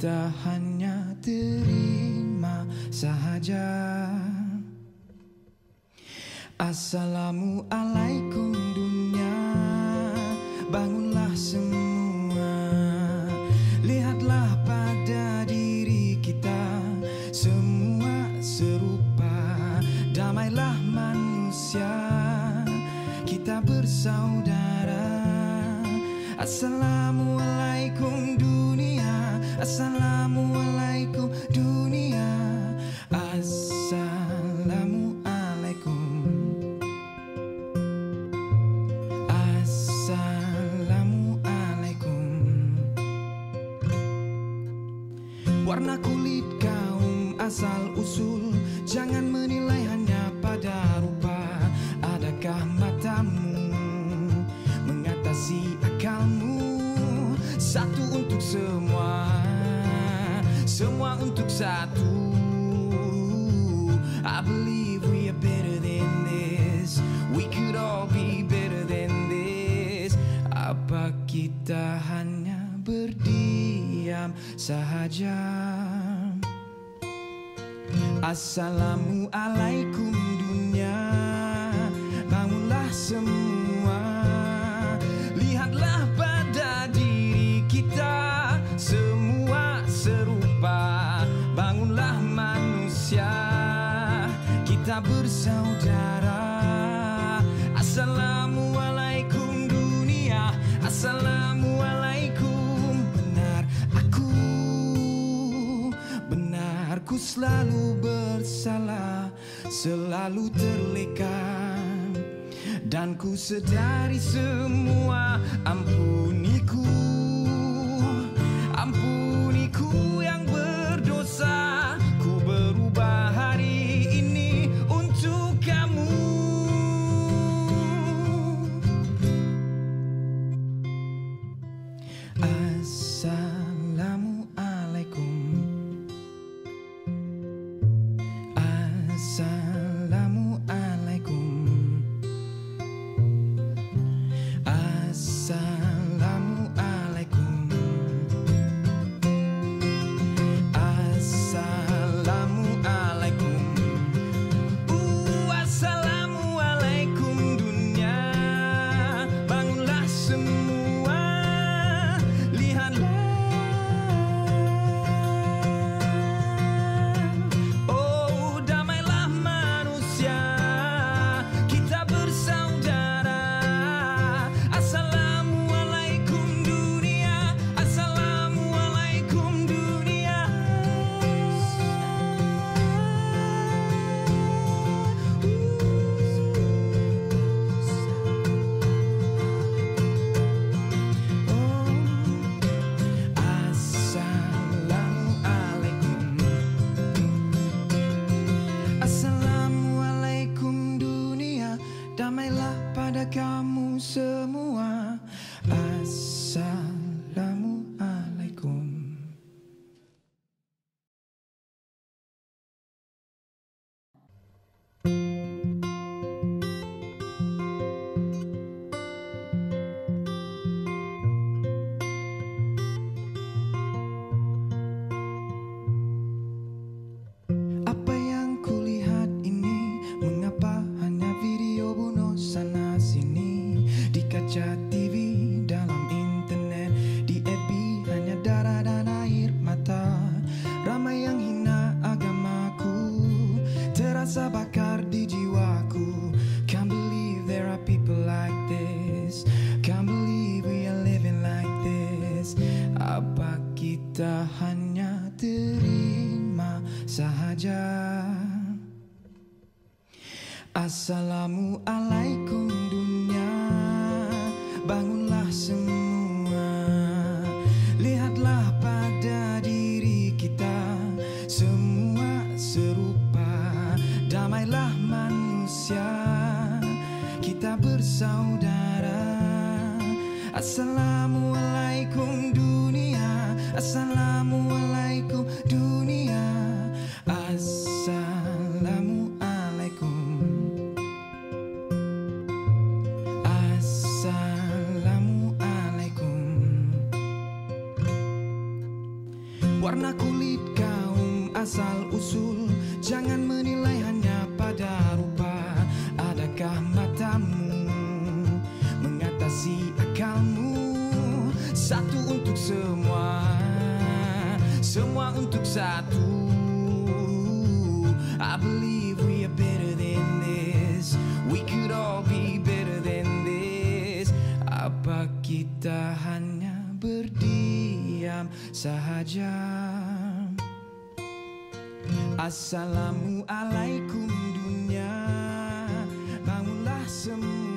kita hanya terima sahaja. Assalamualaikum dunia. Bangunlah semua. Lihatlah pada diri kita. Semua serupa. Damailah manusia. Kita bersaudara. Assalamualaikum dunia Assalamualaikum dunia. Assalamualaikum. Assalamualaikum. Warna kulit kaum asal usul Jangan menilai hanya pada rupa. Adakah matamu mengatasi akalmu? Satu untuk semua Semua untuk satu. I believe we are better than this. We could all be better than this. Apa kita hanya berdiam sahaja? Assalamualaikum Kita bersaudara. Assalamualaikum dunia. Assalamualaikum Benar. Aku Benar ku selalu bersalah Selalu terleka. Dan ku sedari semua Ampuniku semua Assalamualaikum Apa kita hanya terima sahaja? Assalamualaikum dunia. Bangunlah semua. Lihatlah pada diri kita. Semua serupa. Damailah manusia. Kita bersaudara. Assalamualaikum dunia Assalamualaikum dunia. Assalamualaikum. Assalamualaikum. Warna kulit kaum asal usul Jangan menilai hanya pada rupa. Adakah matamu mengatasi akalmu? Satu untuk semua. Semua untuk satu. I believe we are better than this. We could all be better than this. Apa kita hanya berdiam sahaja? Assalamualaikum dunia. Bangunlah semua